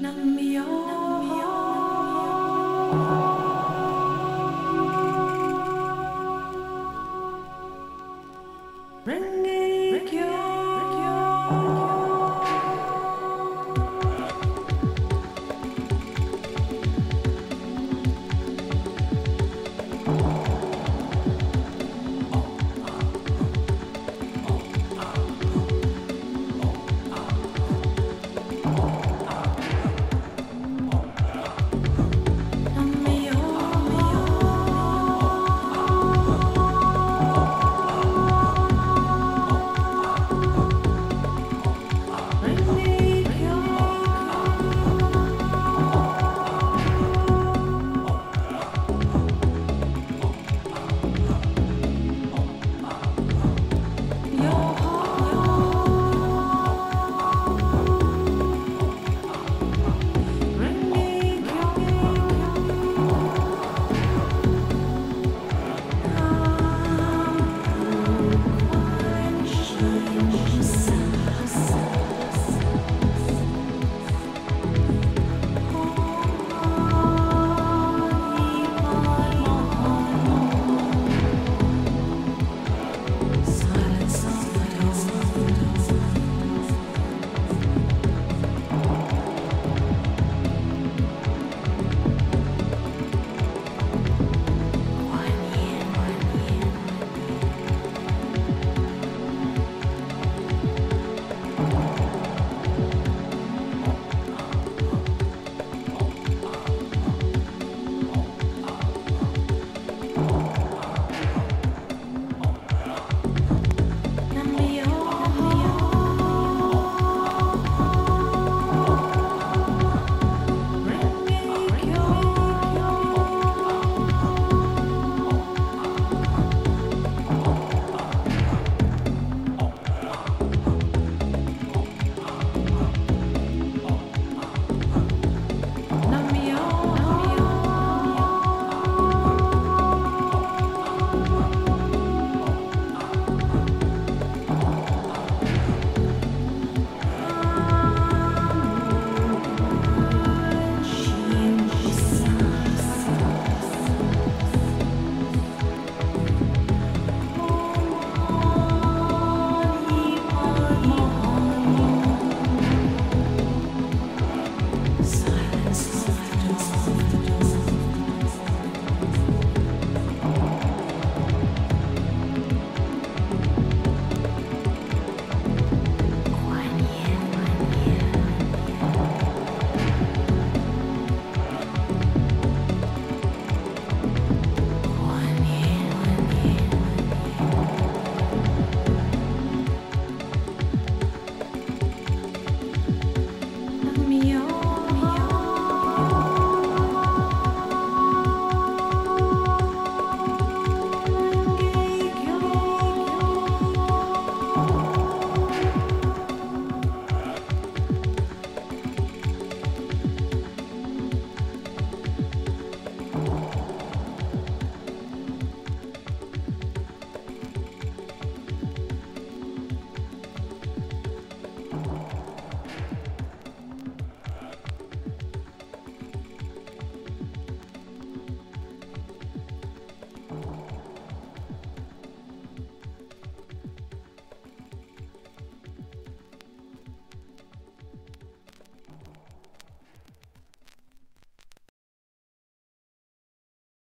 Nam-myoho.